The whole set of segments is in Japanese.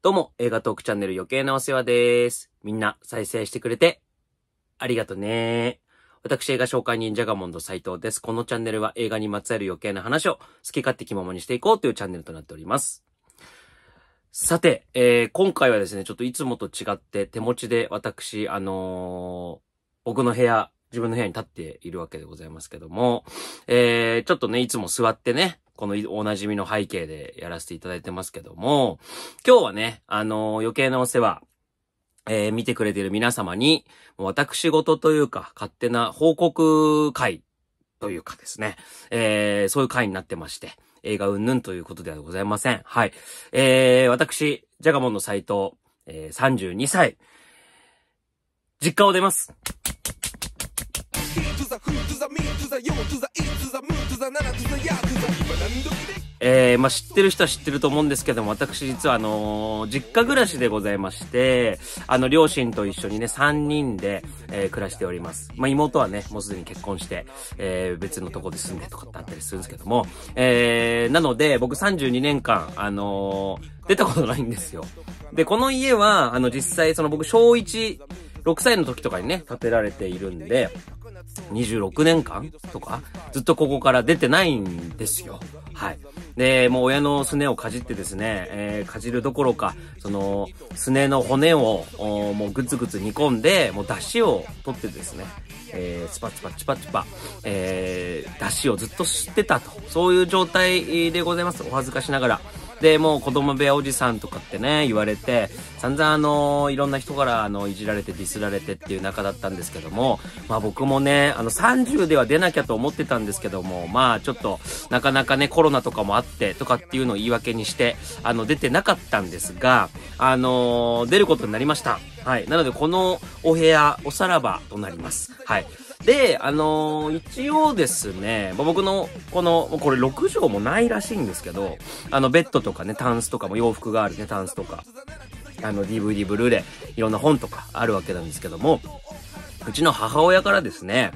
どうも、映画トークチャンネル余計なお世話です。みんな再生してくれて、ありがとね。私映画紹介人ジャガモンド斉藤です。このチャンネルは映画にまつわる余計な話を好き勝手気ままにしていこうというチャンネルとなっております。さて、えー、今回はですね、ちょっといつもと違って手持ちで私、あのー僕の部屋、自分の部屋に立っているわけでございますけども、えー、ちょっとね、いつも座ってね、このおなじみの背景でやらせていただいてますけども、今日はね、あのー余計なお世話、えー見てくれている皆様に、私事というか、勝手な報告会というかですね、えーそういう会になってまして、映画うんぬんということではございません。はい。えー私、ジャガモンの斎藤、えー32歳、実家を出ます。えー、まあ、知ってる人は知ってると思うんですけども、私実はあのー実家暮らしでございまして、あの、両親と一緒にね、3人で、えー暮らしております。まあ、妹はね、もうすでに結婚して、えー別のとこで住んでとかってあったりするんですけども、えーなので、僕32年間、あのー出たことないんですよ。で、この家は、あの、実際、その僕、小1、6歳の時とかにね、建てられているんで、26年間とか、ずっとここから出てないんですよ。はい。で、もう親のすねをかじってですね、えー、かじるどころか、その、すねの骨を、もうぐつぐつ煮込んで、もう出汁を取ってですね、えー、スパチパチパチパ、えー、出汁をずっと知ってたと。そういう状態でございます。お恥ずかしながら。で、もう子供部屋おじさんとかってね、言われて、散々あのいろんな人からあの、いじられてディスられてっていう中だったんですけども、まあ僕もね、あの30では出なきゃと思ってたんですけども、まあちょっと、なかなかね、コロナとかもあって、とかっていうのを言い訳にして、あの、出てなかったんですが、あの出ることになりました。はい。なので、このお部屋、おさらばとなります。はい。で、あのー一応ですね、僕の、この、これ6畳もないらしいんですけど、あの、ベッドとかね、タンスとかも洋服があるね、タンスとか、あの、DVD、ブルーレイ、いろんな本とかあるわけなんですけども、うちの母親からですね、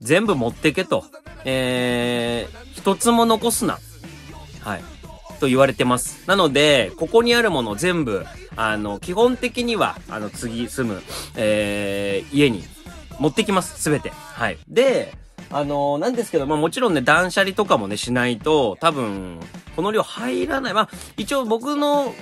全部持ってけと、えー、一つも残すな。はい。と言われてます。なので、ここにあるもの全部、あの、基本的には、あの、次住む、えー、家に持ってきます。すべて。はい。で、あのなんですけど、まあもちろんね、断捨離とかもね、しないと、多分、この量入らない。まあ、一応僕の、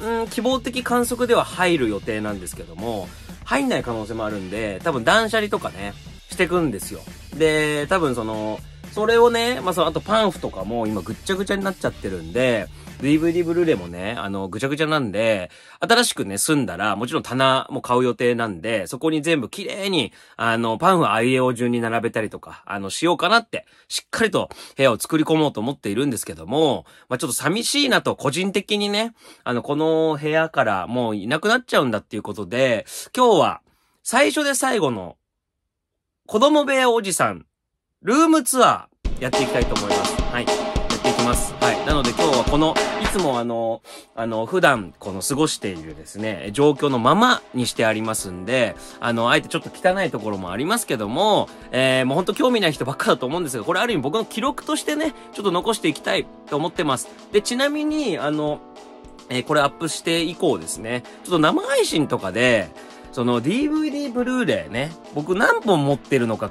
うん、希望的観測では入る予定なんですけども、入んない可能性もあるんで、多分断捨離とかね、してくんですよ。で、多分その、それをね、まあ、その、あとパンフとかも今ぐっちゃぐちゃになっちゃってるんで、DVD ブルーレイもね、あの、ぐちゃぐちゃなんで、新しくね、住んだら、もちろん棚も買う予定なんで、そこに全部綺麗に、あの、パンフあいうえお順に並べたりとか、あの、しようかなって、しっかりと部屋を作り込もうと思っているんですけども、まあ、ちょっと寂しいなと、個人的にね、あの、この部屋からもういなくなっちゃうんだっていうことで、今日は、最初で最後の、子供部屋おじさん、ルームツアー、やっていきたいと思います。はい。っていきます。はい。なので今日はこの、いつもあの、あの、普段この過ごしているですね、状況のままにしてありますんで、あの、あえてちょっと汚いところもありますけども、えー、もうほんと興味ない人ばっかだと思うんですが、これある意味僕の記録としてね、ちょっと残していきたいと思ってます。で、ちなみに、あの、えーこれアップして以降ですね、ちょっと生配信とかで、その DVD ブルーレイね、僕何本持ってるのか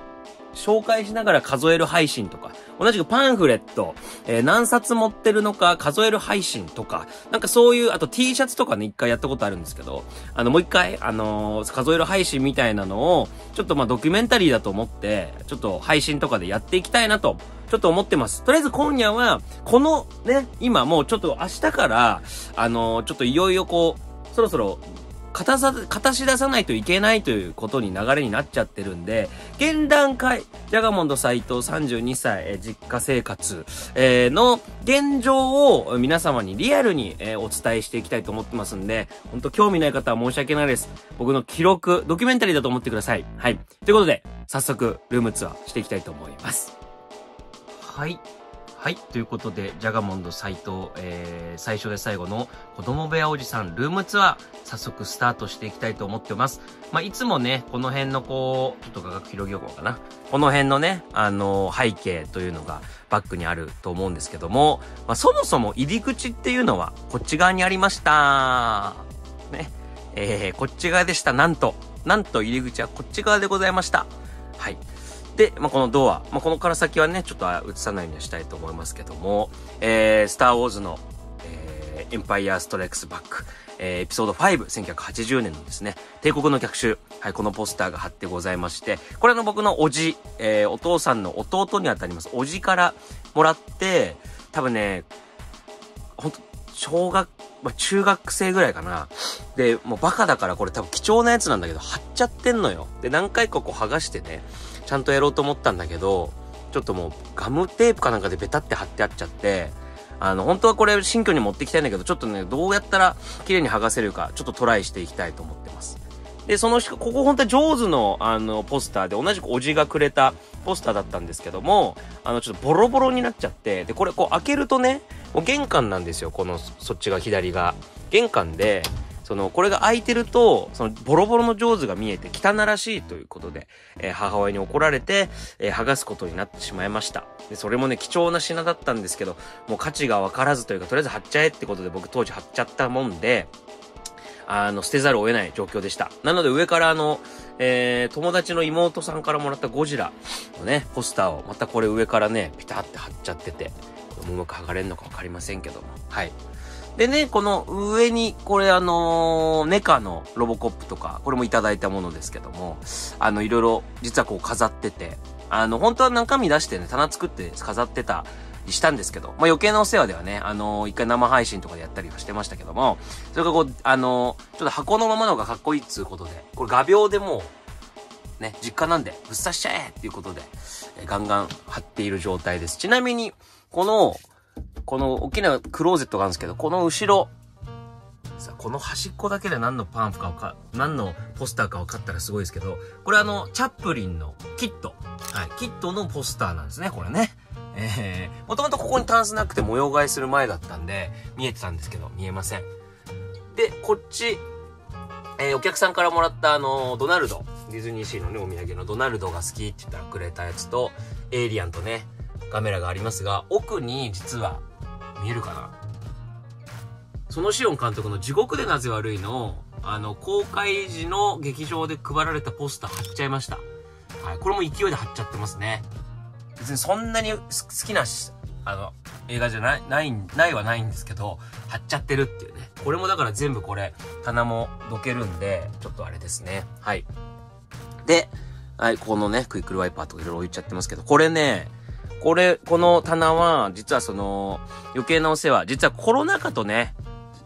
紹介しながら数える配信とか、同じくパンフレット、えー何冊持ってるのか数える配信とか、なんかそういう、あと T シャツとかね、一回やったことあるんですけど、あの、もう一回、あのー数える配信みたいなのを、ちょっとまあドキュメンタリーだと思って、ちょっと配信とかでやっていきたいなと、ちょっと思ってます。とりあえず今夜は、このね、今もうちょっと明日から、あのーちょっといよいよこう、そろそろ、片さ、片し出さないといけないということに流れになっちゃってるんで、現段階、ジャガモンド斎藤32歳、え実家生活、えーの現状を皆様にリアルに、えーお伝えしていきたいと思ってますんで、本当興味ない方は申し訳ないです。僕の記録、ドキュメンタリーだと思ってください。はい。ということで、早速、ルームツアーしていきたいと思います。はい。はい。ということで、ジャガモンド斎藤、えー、最初で最後の子供部屋おじさんルームツアー、早速スタートしていきたいと思ってます。まあ、いつもね、この辺のこう、ちょっと画角広げようかな。この辺のね、あの背景というのがバックにあると思うんですけども、まあ、そもそも入り口っていうのはこっち側にありました。ね。えー、こっち側でした。なんと、なんと入り口はこっち側でございました。はい。で、まあ、このドア、まあ、このから先はね、ちょっと映さないようにしたいと思いますけども、えー、スターウォーズの、えー、エンパイアストライクスバック、えー、エピソード5、1980年のですね、帝国の逆襲、はい、このポスターが貼ってございまして、これの僕のおじ、えー、お父さんの弟にあたります、おじからもらって、多分ね、ほんと、小学、まあ、中学生ぐらいかな。で、もうバカだからこれ多分貴重なやつなんだけど、貼っちゃってんのよ。で、何回かこう剥がしてね、ちゃんとやろうと思ったんだけど、ちょっともうガムテープかなんかでベタって貼ってあっちゃって、あの、本当はこれ新居に持ってきたいんだけど、ちょっとね、どうやったら綺麗に剥がせるか、ちょっとトライしていきたいと思ってます。で、その、ここ本当は上手の、あの、ポスターで、同じくおじがくれたポスターだったんですけども、あの、ちょっとボロボロになっちゃって、で、これこう開けるとね、もう玄関なんですよ、この、そっちが左が。玄関で、その、これが開いてると、その、ボロボロの上手が見えて汚らしいということで、えー、母親に怒られて、えー、剥がすことになってしまいました。で、それもね、貴重な品だったんですけど、もう価値がわからずというか、とりあえず貼っちゃえってことで僕当時貼っちゃったもんで、あの、捨てざるを得ない状況でした。なので上からあの、えー、友達の妹さんからもらったゴジラのね、ポスターをまたこれ上からね、ピタって貼っちゃってて、うまく剥がれんのかわかりませんけども。はい。でね、この上に、これあのー、ネカのロボコップとか、これもいただいたものですけども、あの、いろいろ、実はこう飾ってて、あの、本当は中身出してね、棚作って飾ってたりしたんですけど、まあ、余計なお世話ではね、あのー、一回生配信とかでやったりはしてましたけども、それがこう、あのー、ちょっと箱のままのがかっこいいっつうことで、これ画鋲でもう、ね、実家なんで、ぶっ刺しちゃえっていうことで、えガンガン貼っている状態です。ちなみに、この、この大きなクローゼットがあるんですけど、この後ろ、さこの端っこだけで何のパンフかか、何のポスターか分かったらすごいですけど、これあの、チャップリンのキット。はい、キットのポスターなんですね、これね。えー、もともとここにタンスなくて模様替えする前だったんで、見えてたんですけど、見えません。で、こっち、えー、お客さんからもらったあの、ドナルド、ディズニーシーのね、お土産のドナルドが好きって言ったらくれたやつと、エイリアンとね、カメラがありますが、奥に実は見えるかな？そのシオン監督の地獄でなぜ悪いの、あの、公開時の劇場で配られたポスター貼っちゃいました。はい。これも勢いで貼っちゃってますね。別にそんなに好きなあの、映画じゃない、ない、ないはないんですけど、貼っちゃってるっていうね。これもだから全部これ、棚もどけるんで、ちょっとあれですね。はい。で、はい、このね、クイックルワイパーとかいろいろ置いちゃってますけど、これね、これ、この棚は、実はその、余計なお世話、実はコロナ禍とね、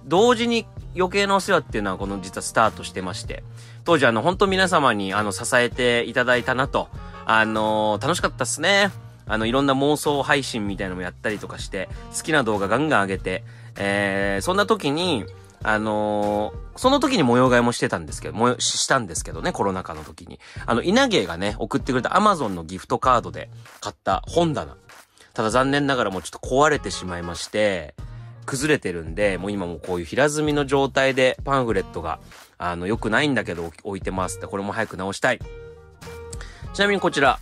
同時に余計なお世話っていうのはこの実はスタートしてまして、当時あの、本当皆様にあの、支えていただいたなと、あの、楽しかったっすね。あの、いろんな妄想配信みたいなのもやったりとかして、好きな動画ガンガン上げて、えー、そんな時に、あのー、その時に模様替えもしてたんですけど、もしたんですけどね、コロナ禍の時に。あの、稲毛がね、送ってくれた Amazon のギフトカードで買った本棚。ただ残念ながらもうちょっと壊れてしまいまして、崩れてるんで、もう今もこういう平積みの状態でパンフレットが、あの、良くないんだけど置いてますって、これも早く直したい。ちなみにこちら、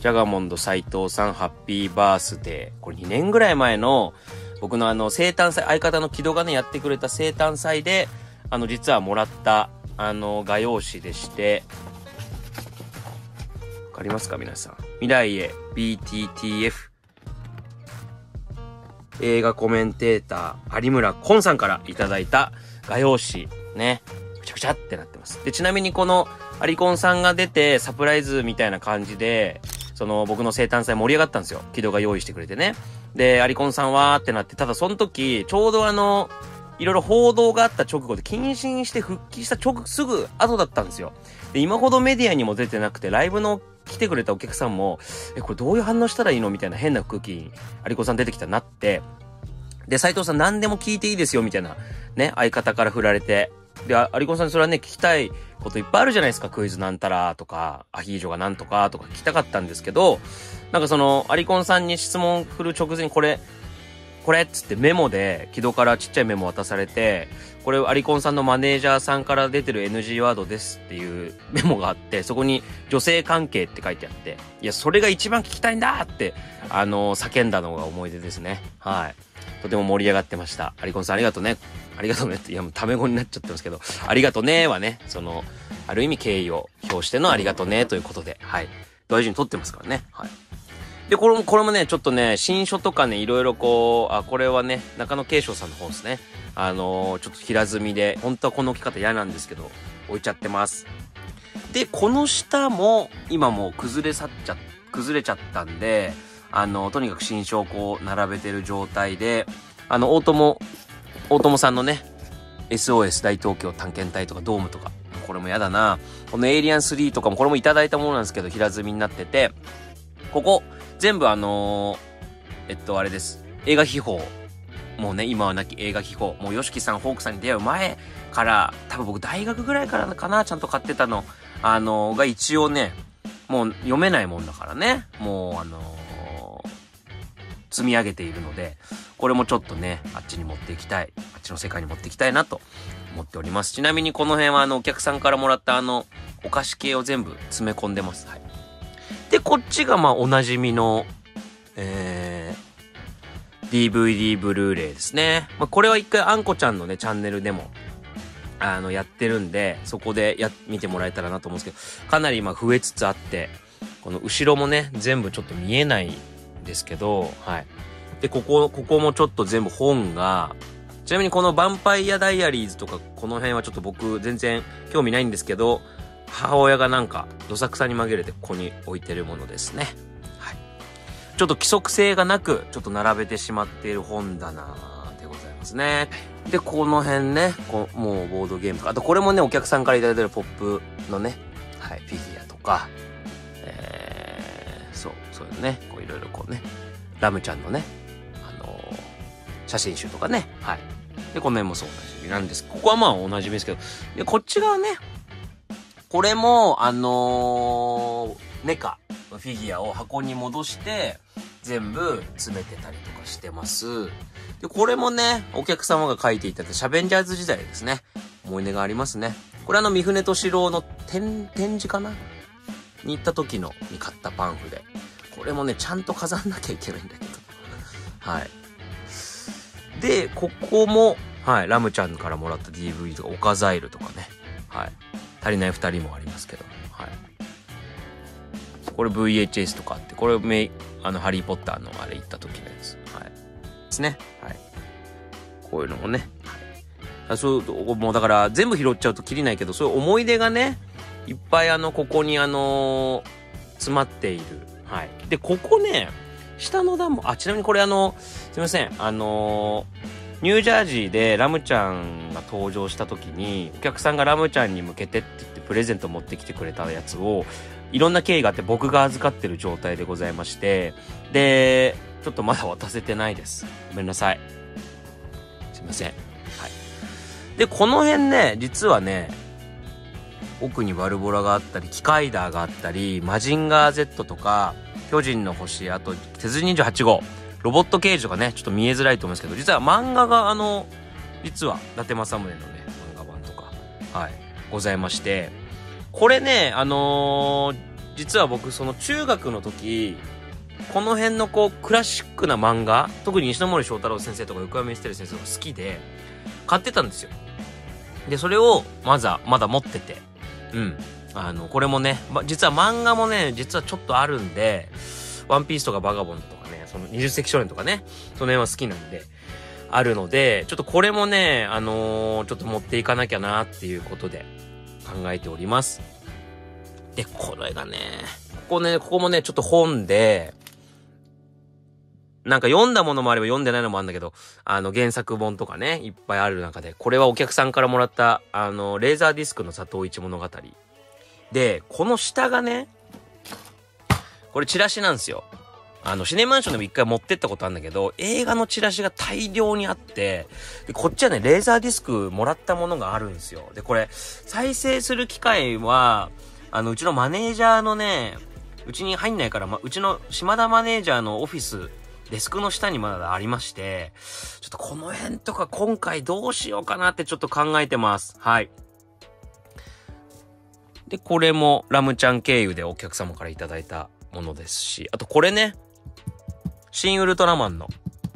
ジャガモンド斎藤さん、ハッピーバースデー。これ2年ぐらい前の、僕のあの、生誕祭、相方の木戸がね、やってくれた生誕祭で、あの、実はもらった、あの、画用紙でして、わかりますか皆さん？未来へ BTTF。映画コメンテーター、有村昆さんからいただいた画用紙、ね。くちゃくちゃってなってます。で、ちなみにこの、アリコンさんが出て、サプライズみたいな感じで、その僕の生誕祭盛り上がったんですよ。木戸が用意してくれてね。で、アリコンさんはってなって、ただその時、ちょうどあの、いろいろ報道があった直後で謹慎して復帰した直、すぐ後だったんですよ。で、今ほどメディアにも出てなくて、ライブの来てくれたお客さんも、え、これどういう反応したらいいの？みたいな変な空気に、アリコンさん出てきたなって、で、斎藤さん何でも聞いていいですよ、みたいな、ね、相方から振られて、で、アリコンさんそれはね、聞きたいこといっぱいあるじゃないですか。クイズなんたらとか、アヒージョがなんとかとか聞きたかったんですけど、なんかその、アリコンさんに質問振る直前にこれ、これっつってメモで、木戸からちっちゃいメモ渡されて、これアリコンさんのマネージャーさんから出てる NG ワードですっていうメモがあって、そこに女性関係って書いてあって、いや、それが一番聞きたいんだって、あの叫んだのが思い出ですね。はい。とても盛り上がってました。アリコンさんありがとうね。ありがとうねって、いやもうタメ語になっちゃってますけど、ありがとねはね、その、ある意味敬意を表してのありがとねということで、はい。大事に取ってますからね。はい。で、これも、これもね、ちょっとね、新書とかね、いろいろこう、あ、これはね、中野慶章さんの方ですね。あのーちょっと平積みで、本当はこの置き方嫌なんですけど、置いちゃってます。で、この下も、今もう崩れ去っちゃ、崩れちゃったんで、あの、とにかく新書をこう、並べてる状態で、あの、大友、大友さんのね、SOS 大東京探検隊とかドームとか、これもやだな。このエイリアン3とかも、これもいただいたものなんですけど、平積みになってて、ここ、全部あのーえっと、あれです。映画秘宝。もうね、今はなき映画秘宝。もう、ヨシキさん、ホークさんに出会う前から、多分僕大学ぐらいからかな、ちゃんと買ってたの。あのーが一応ね、もう読めないもんだからね。もう、あのー積み上げているので、これもちょっとね、あっちに持っていきたい。あっちの世界に持っていきたいなと思っております。ちなみにこの辺はあの、お客さんからもらったあの、お菓子系を全部詰め込んでます。はい。で、こっちがまあ、おなじみの、えー、DVD ブルーレイですね。まあ、これは一回あんこちゃんのね、チャンネルでも、あの、やってるんで、そこでや、見てもらえたらなと思うんですけど、かなり今増えつつあって、この後ろもね、全部ちょっと見えないですけど、はい。で、ここ、ここもちょっと全部本が、ちなみにこのヴァンパイアダイアリーズとか、この辺はちょっと僕全然興味ないんですけど、母親がなんか、どさくさに紛れてここに置いてるものですね。はい。ちょっと規則性がなく、ちょっと並べてしまっている本棚でございますね。で、この辺ね、こもうボードゲームとか、あとこれもね、お客さんからいただいてるポップのね、はい、フィギュアとか、そういうね、こういろいろこうね、ラムちゃんのね、あのー写真集とかね、はい。で、この辺もそうおなじみなんです。ここはまあおなじみですけど、で、こっち側ね、これも、あのー、ネカのフィギュアを箱に戻して、全部詰めてたりとかしてます。で、これもね、お客様が書いていただいたシャベンジャーズ時代ですね。思い出がありますね。これあの、三船敏郎の展、展示かな？に行った時の、に買ったパンフで。これもね、ちゃんと飾んなきゃいけないんだけど。はい。で、ここも、はい、ラムちゃんからもらった DV とか、オカザイルとかね。はい。足りない二人もありますけど。はい。これ VHS とかあって、これめ、あの、ハリーポッターのあれ行った時のやつ。はい。ですね。はい。こういうのもね。はい。あそう、もうだから全部拾っちゃうときりないけど、そういう思い出がね、いっぱいあの、ここにあのー詰まっている。はい。で、ここね、下の段も、あ、ちなみにこれあの、すいません、あのーニュージャージーでラムちゃんが登場した時に、お客さんがラムちゃんに向けてって言ってプレゼント持ってきてくれたやつを、いろんな経緯があって僕が預かってる状態でございまして、で、ちょっとまだ渡せてないです。ごめんなさい。すいません。はい。で、この辺ね、実はね、奥にバルボラがあったり、キカイダーがあったり、マジンガー Z とか、巨人の星、あと、鉄人28号、ロボットケージとかね、ちょっと見えづらいと思うんですけど、実は漫画があの、実は、伊達政宗のね、漫画版とか、はい、ございまして、これね、あのー実は僕、その中学の時、この辺のこう、クラシックな漫画、特に石ノ森章太郎先生とか横山ミステル先生が好きで、買ってたんですよ。で、それを、まずは、まだ持ってて、うん。あの、これもね、ま、実は漫画もね、実はちょっとあるんで、ワンピースとかバガボンとかね、その20世紀少年とかね、その辺は好きなんで、あるので、ちょっとこれもね、あのーちょっと持っていかなきゃなっていうことで考えております。で、これがね、ここね、ここもね、ちょっと本で、なんか読んだものもあれば読んでないのもあるんだけど、あの原作本とかね、いっぱいある中で、これはお客さんからもらった、あの、レーザーディスクの佐藤一物語。で、この下がね、これチラシなんですよ。あの、シネマンションでも一回持ってったことあるんだけど、映画のチラシが大量にあって、で、こっちはね、レーザーディスクもらったものがあるんですよ。で、これ、再生する機会は、あの、うちのマネージャーのね、うちに入んないから、ま、うちの島田マネージャーのオフィス、デスクの下にまだありまして、ちょっとこの辺とか今回どうしようかなってちょっと考えてます。はい。で、これもラムちゃん経由でお客様からいただいたものですし、あとこれね、新ウルトラマンの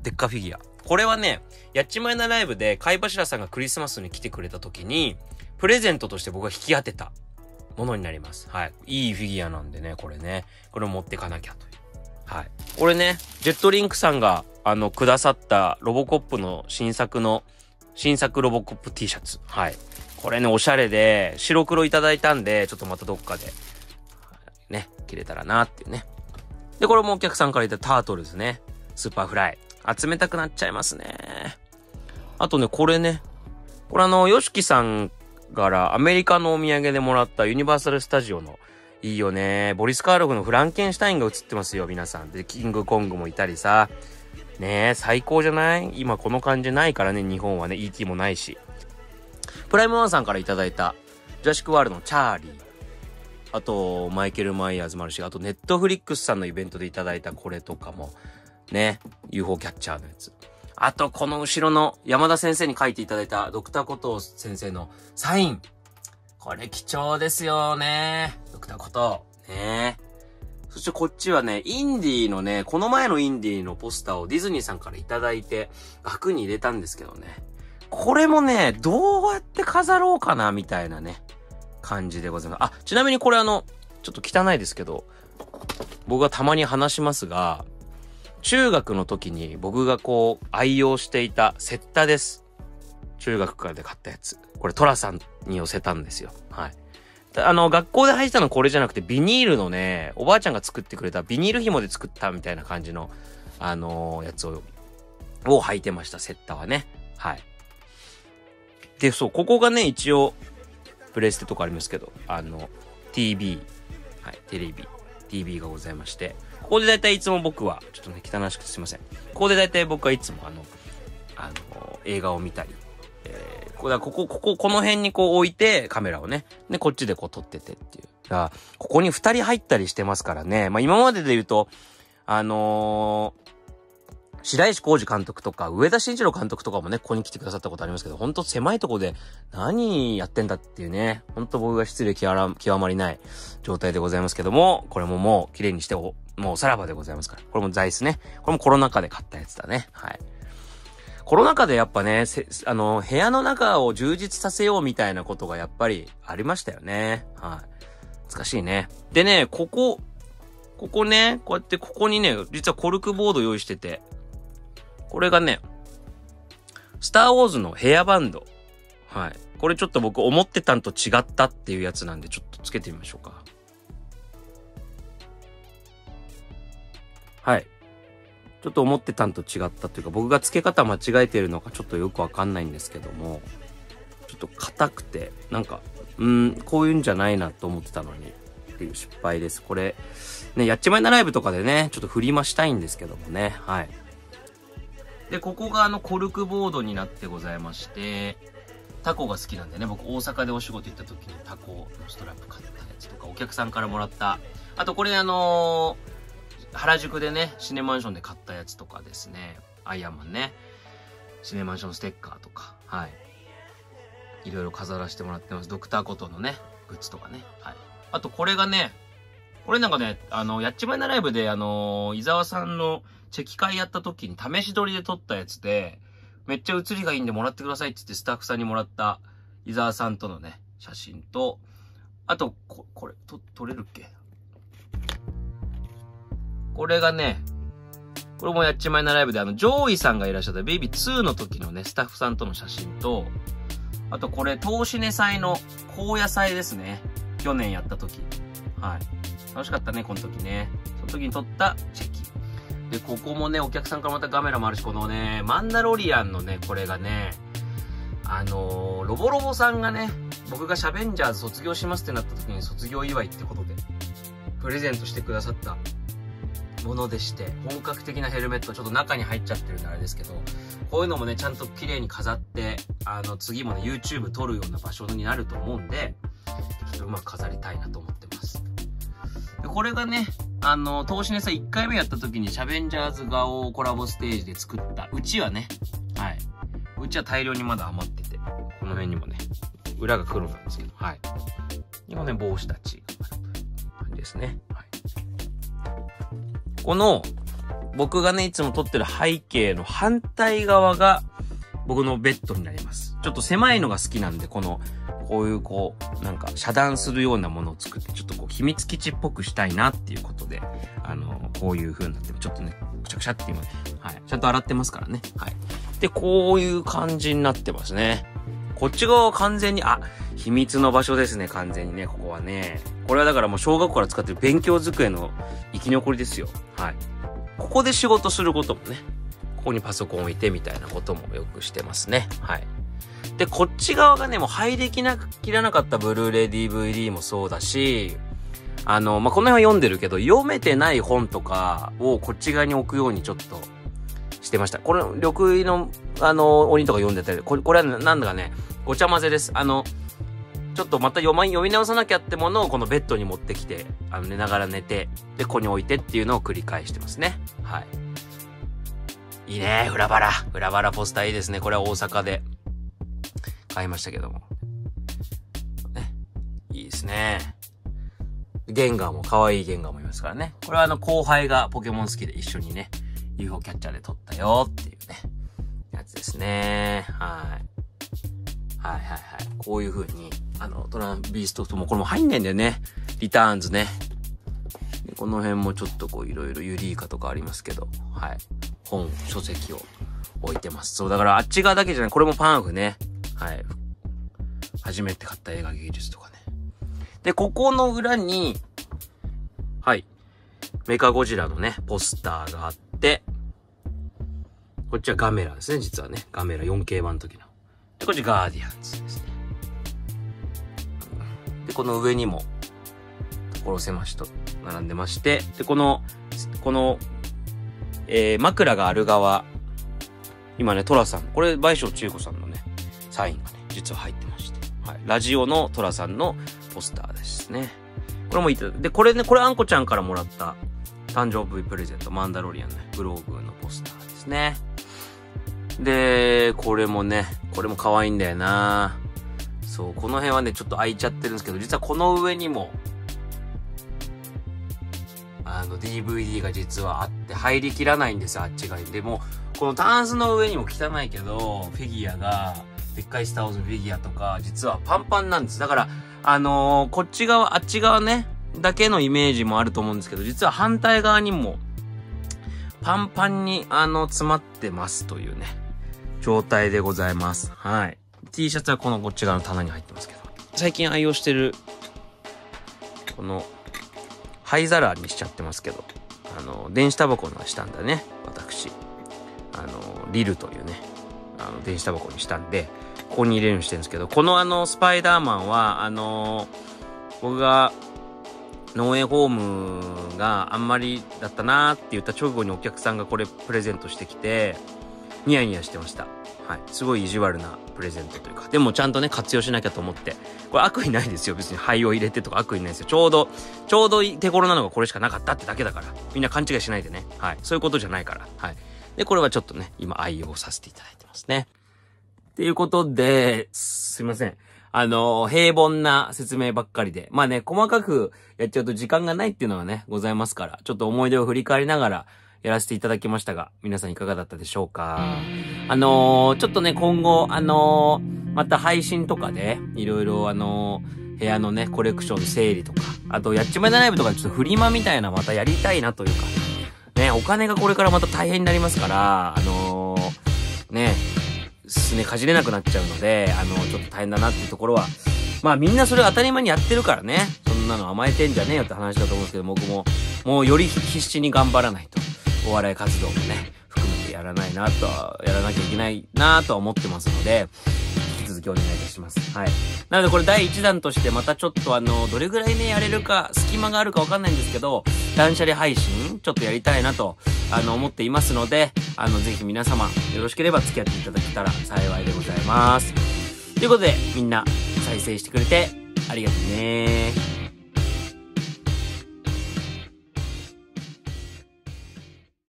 デッカフィギュア。これはね、やっちまいなライブで貝柱さんがクリスマスに来てくれた時に、プレゼントとして僕が引き当てたものになります。はい。いいフィギュアなんでね、これね。これを持ってかなきゃと。はい。これね、ジェットリンクさんが、あの、くださったロボコップの新作の、新作ロボコップ T シャツ。はい。これね、おしゃれで、白黒いただいたんで、ちょっとまたどっかで、ね、着れたらなっていうね。で、これもお客さんからいたタートルズね。スーパーフライ。集めたくなっちゃいますね。あとね、これね。これあの、ヨシキさんからアメリカのお土産でもらったユニバーサルスタジオのいいよね。ボリス・カーロフのフランケンシュタインが映ってますよ、皆さん。で、キングコングもいたりさ。ねえ、最高じゃない？今この感じないからね、日本はね、ET もないし。プライムワンさんからいただいた、ジュラシックワールドのチャーリー。あと、マイケル・マイヤーズもあるし、あと、ネットフリックスさんのイベントでいただいたこれとかも、ね、UFO キャッチャーのやつ。あと、この後ろの山田先生に書いていただいたドクターコトー先生のサイン。これ貴重ですよね。ドクターコトー。ねそしてこっちはね、インディーのね、この前のインディーのポスターをディズニーさんからいただいて、額に入れたんですけどね。これもね、どうやって飾ろうかな、みたいなね、感じでございます。あ、ちなみにこれあの、ちょっと汚いですけど、僕がたまに話しますが、中学の時に僕がこう愛用していたセッタです。中学からで買ったやつ。これトラさんに寄せたんですよ。はい。あの、学校で履いてたのこれじゃなくてビニールのね、おばあちゃんが作ってくれたビニール紐で作ったみたいな感じの、あのーやつを、を履いてました、セッターはね。はい。で、そう、ここがね、一応、プレステとかありますけど、あの、TV、はい、テレビ、TV がございまして、ここでだいたいつも僕は、ちょっとね、汚らしくてすいません。ここでだいたい僕はいつもあの、あの、映画を見たり、えー、ここだここ、ここ、この辺にこう置いて、カメラをね、で、こっちでこう撮っててっていう。だからここに二人入ったりしてますからね。まあ今までで言うと、あのー白石浩二監督とか、上田慎一郎監督とかもね、ここに来てくださったことありますけど、ほんと狭いとこで何やってんだっていうね、ほんと僕が失礼極極まりない状態でございますけども、これももう綺麗にしてお、もうさらばでございますから。これも座椅子ね。これもコロナ禍で買ったやつだね。はい。コロナ禍でやっぱね、あの、部屋の中を充実させようみたいなことがやっぱりありましたよね。はい。難しいね。でね、ここ、ここね、こうやってここにね、実はコルクボード用意してて、これがね、スターウォーズのヘアバンド。はい。これちょっと僕思ってたんと違ったっていうやつなんで、ちょっとつけてみましょうか。はい。ちょっと思ってたんと違ったというか、僕が付け方間違えてるのかちょっとよくわかんないんですけども、ちょっと硬くて、なんか、うん、こういうんじゃないなと思ってたのに、っていう失敗です。これ、ね、やっちまいなライブとかでね、ちょっと振りましたいんですけどもね、はい。で、ここがあのコルクボードになってございまして、タコが好きなんでね、僕大阪でお仕事行った時にタコのストラップ買ったやつとか、お客さんからもらった、あとこれあのー原宿でね、シネマンションで買ったやつとかですね、アイアンマンね、シネマンションステッカーとか、はい。いろいろ飾らせてもらってます。ドクターコトのね、グッズとかね。はい。あとこれがね、これなんかね、あの、やっちまいなライブで、あの伊沢さんのチェキ会やった時に試し撮りで撮ったやつで、めっちゃ写りがいいんでもらってくださいって言ってスタッフさんにもらった伊沢さんとのね、写真と、あと、こ、これ、と、撮れるっけ？これがね、これもやっちまいなライブで、あの、ジョーイさんがいらっしゃったベイビー2の時のね、スタッフさんとの写真と、あとこれ、東シネ祭の高野祭ですね。去年やった時。はい。楽しかったね、この時ね。その時に撮ったチェキ。で、ここもね、お客さんからまたカメラもあるし、このね、マンダロリアンのね、これがね、あのー、ロボロボさんがね、僕がシャベンジャーズ卒業しますってなった時に卒業祝いってことで、プレゼントしてくださったものでして、本格的なヘルメット、ちょっと中に入っちゃってるんであれですけど、こういうのもね、ちゃんと綺麗に飾って、あの、次もね、YouTube 撮るような場所になると思うんで、ちょっとうまく飾りたいなと思ってます。でこれがね、あの、投資ネさ1回目やった時にシャベンジャーズ顔をコラボステージで作った、うちはね、はい。うちは大量にまだ余ってて、この辺にもね、裏が黒なんですけど、はい。でこのね、帽子たちがあるという感じですね。この、僕がね、いつも撮ってる背景の反対側が、僕のベッドになります。ちょっと狭いのが好きなんで、この、こういうこう、なんか遮断するようなものを作って、ちょっとこう秘密基地っぽくしたいなっていうことで、あの、こういう風になって、ちょっとね、くしゃくしゃって今、はい。ちゃんと洗ってますからね。はい。で、こういう感じになってますね。こっち側は完全に、あ、秘密の場所ですね、完全にね、ここはね。これはだからもう小学校から使ってる勉強机の生き残りですよ。はい。ここで仕事することもね、ここにパソコン置いてみたいなこともよくしてますね。はい。で、こっち側がね、もう入りきな、きらなかったブルーレイ DVD もそうだし、あの、まあ、この辺は読んでるけど、読めてない本とかをこっち側に置くようにちょっとしてました。これ、緑の、あの、鬼とか読んでたり、これ、これはなんだかね、ごちゃ混ぜです。あの、ちょっとまた読ま、読み直さなきゃってものをこのベッドに持ってきて、あの、寝ながら寝て、で、ここに置いてっていうのを繰り返してますね。はい。いいね、フラバラ。フラバラポスターいいですね。これは大阪で買いましたけども。ね。いいですね。ゲンガーも、可愛いゲンガーもいますからね。これはあの、後輩がポケモン好きで一緒にね、UFO キャッチャーで撮ったよっていうね、ですね。はい。はいはいはい。こういう風に、あの、トランビーストともこれも入んないんだよね。リターンズね。この辺もちょっとこういろいろユリイカとかありますけど、はい。本、書籍を置いてます。そう、だからあっち側だけじゃない、これもパンフね。はい。初めて買った映画芸術とかね。で、ここの裏に、はい。メカゴジラのね、ポスターがあって、こっちはガメラですね、実はね。ガメラ 4K 版の時の。で、こっちガーディアンズですね。で、この上にも、所狭しと並んでまして、で、この、この、えー、枕がある側、今ね、トラさん、これ、倍賞千恵子さんのね、サインがね、実は入ってまして、はい。ラジオのトラさんのポスターですね。これもいいと。で、これね、これあんこちゃんからもらった誕生日プレゼント、マンダロリアンのね、グローブのポスターですね。で、これもね、これも可愛いんだよなそう、この辺はね、ちょっと開いちゃってるんですけど、実はこの上にも、あの、DVD が実はあって、入りきらないんですよ、あっち側に。でも、このタンスの上にも汚いけど、フィギュアが、でっかいスターウォーズフィギュアとか、実はパンパンなんです。だから、あのーこっち側、あっち側ね、だけのイメージもあると思うんですけど、実は反対側にも、パンパンに、あの、詰まってますというね、状態でございます。はい。T シャツはこのこっち側の棚に入ってますけど。最近愛用してる、この、灰皿にしちゃってますけど、あの、電子タバコのしたんだね、私。あの、リルというね、あの、電子タバコにしたんで、ここに入れるようにしてるんですけど、このあの、スパイダーマンは、あの、僕が、農園ホームがあんまりだったなーって言った直後にお客さんがこれプレゼントしてきて、ニヤニヤしてました。はい。すごい意地悪なプレゼントというか。でもちゃんとね、活用しなきゃと思って。これ悪意ないですよ。別に灰を入れてとか悪意ないですよ。ちょうど、ちょうど手頃なのがこれしかなかったってだけだから。みんな勘違いしないでね。はい。そういうことじゃないから。はい。で、これはちょっとね、今愛用させていただいてますね。っていうことで、すいません。あの、平凡な説明ばっかりで。まあね、細かくやっちゃうと時間がないっていうのはね、ございますから、ちょっと思い出を振り返りながらやらせていただきましたが、皆さんいかがだったでしょうか？あのー、ちょっとね、今後、あのー、また配信とかで、いろいろあのー、部屋のね、コレクション整理とか、あと、やっちまいだライブとかちょっとフリマみたいなまたやりたいなというか、ね、お金がこれからまた大変になりますから、あのー、ね、すね、かじれなくなっちゃうので、あの、ちょっと大変だなっていうところは、まあみんなそれ当たり前にやってるからね、そんなの甘えてんじゃねえよって話だと思うんですけど、僕も、もうより必死に頑張らないと、お笑い活動もね、含めてやらないなとは、やらなきゃいけないなとは思ってますので、引き続きお願いいたします。はい。なのでこれ第1弾としてまたちょっとあの、どれぐらいね、やれるか、隙間があるかわかんないんですけど、断捨離配信、ちょっとやりたいなと、あの、思っていますので、あの、ぜひ皆様、よろしければ付き合っていただけたら幸いでございます。ということで、みんな、再生してくれて、ありがとうね